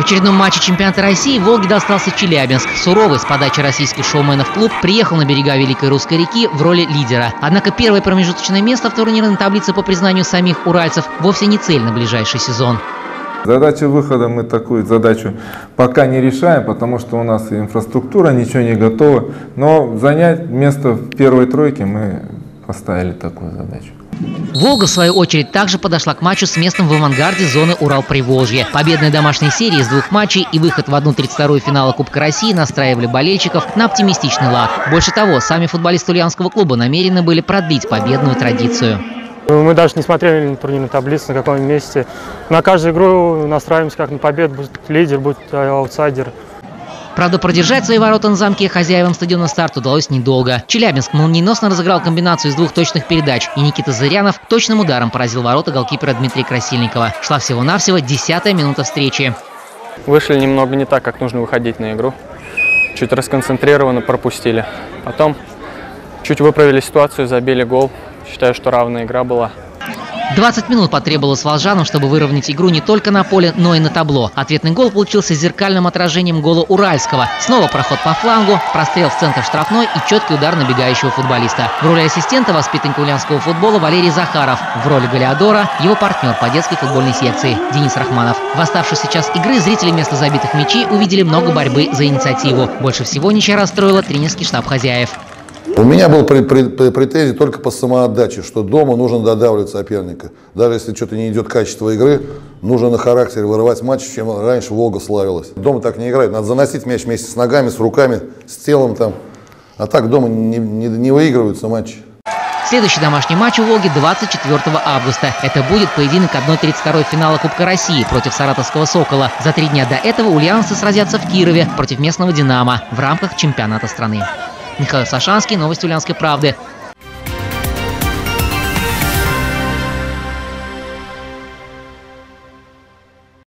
очередном матче чемпионата России Волге достался Челябинск. Суровый с подачи российских шоуменов клуб приехал на берега Великой Русской реки в роли лидера. Однако первое промежуточное место в турнирной таблице по признанию самих уральцев вовсе не цель на ближайший сезон. Задача выхода мы такую задачу пока не решаем, потому что у нас инфраструктура, ничего не готово. Но занять место в первой тройке мы поставили такую задачу. Волга, в свою очередь, также подошла к матчу с местом в авангарде зоны Урал-Приволжье. Победная домашняя серия из двух матчей и выход в 1-32 финала Кубка России настраивали болельщиков на оптимистичный лад. Больше того, сами футболисты Ульяновского клуба намерены были продлить победную традицию. Мы даже не смотрели на турнирную таблицу, на каком месте. На каждую игру настраиваемся как на победу, будь лидер, будь аутсайдер. Правда, продержать свои ворота на замке хозяевам стадиона «Старт» удалось недолго. Челябинск молниеносно разыграл комбинацию из двух точных передач, и Никита Зырянов точным ударом поразил ворота голкипера Дмитрия Красильникова. Шла всего-навсего десятая минута встречи. Вышли немного не так, как нужно выходить на игру. Чуть расконцентрированно пропустили. Потом чуть выправили ситуацию, забили гол. Считаю, что равная игра была. 20 минут потребовалось волжанам, чтобы выровнять игру не только на поле, но и на табло. Ответный гол получился зеркальным отражением гола Уральского. Снова проход по флангу, прострел в центр штрафной и четкий удар набегающего футболиста. В роли ассистента воспитанника ульянского футбола Валерий Захаров. В роли Галиадора его партнер по детской футбольной секции Денис Рахманов. В оставшийся час игры зрители вместо забитых мячей увидели много борьбы за инициативу. Больше всего ничья расстроила тренерский штаб хозяев. У меня был претензий только по самоотдаче, что дома нужно додавливать соперника. Даже если что-то не идет качество игры, нужно на характере вырывать матч, чем раньше Волга славилась. Дома так не играет. Надо заносить мяч вместе с ногами, с руками, с телом там. А так дома не, не, не выигрываются матчи. Следующий домашний матч у Волги 24 августа. Это будет поединок 1-32 финала Кубка России против саратовского «Сокола». За три дня до этого ульяновцы сразятся в Кирове против местного «Динамо» в рамках чемпионата страны. Михаил Сашанский, новости Ульяновской правды.